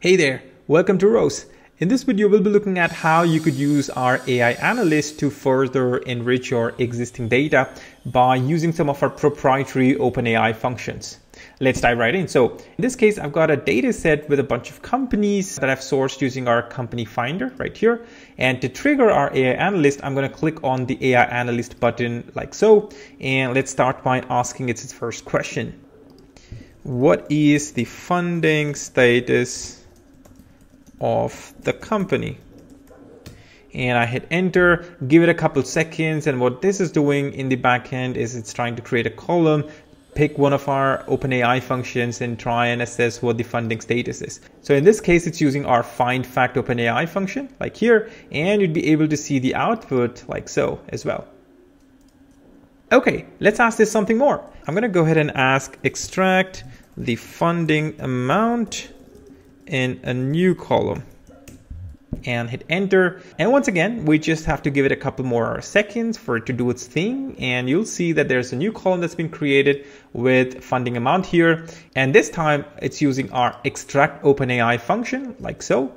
Hey there, welcome to Rows. In this video, we'll be looking at how you could use our AI analyst to further enrich your existing data by using some of our proprietary OpenAI functions. Let's dive right in. So in this case, I've got a data set with a bunch of companies that I've sourced using our company finder right here. And to trigger our AI analyst, I'm going to click on the AI analyst button like so. And let's start by asking it its first question. What is the funding status of the company. And I hit enter, give it a couple seconds. And what this is doing in the backend is it's trying to create a column, pick one of our OpenAI functions and try and assess what the funding status is. So in this case, it's using our find fact OpenAI function like here, and you'd be able to see the output like so as well. Okay, let's ask this something more. I'm gonna go ahead and ask extract the funding amount in a new column and hit enter. And once again, we just have to give it a couple more seconds for it to do its thing. And you'll see that there's a new column that's been created with funding amount here. And this time it's using our extract OpenAI function like so.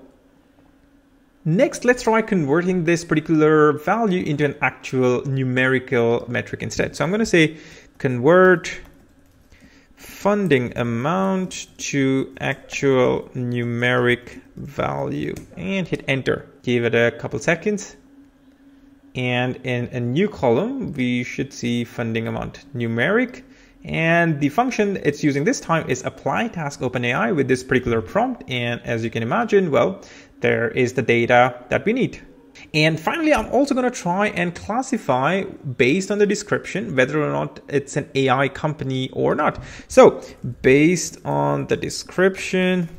Next, let's try converting this particular value into an actual numerical metric instead. So I'm going to say convert funding amount to actual numeric value and hit enter. Give it a couple seconds. And in a new column, we should see funding amount numeric. And the function it's using this time is apply task OpenAI with this particular prompt. And as you can imagine, well, there is the data that we need. And finally, I'm also going to try and classify based on the description whether or not it's an AI company or not. So based on the description,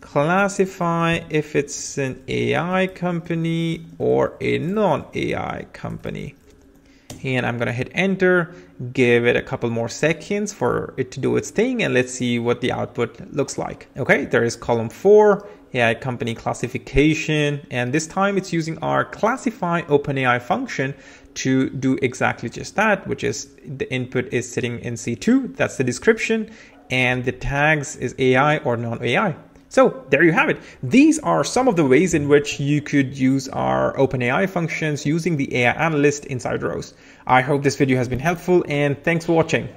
classify if it's an AI company or a non-AI company. And I'm to hit enter, give it a couple more seconds for it to do its thing, and let's see what the output looks like. Okay, there is column four AI company classification. And this time it's using our classify OpenAI function to do exactly just that, which is the input is sitting in C2. That's the description. And the tags is AI or non-AI. So there you have it. These are some of the ways in which you could use our OpenAI functions using the AI analyst inside Rows. I hope this video has been helpful and thanks for watching.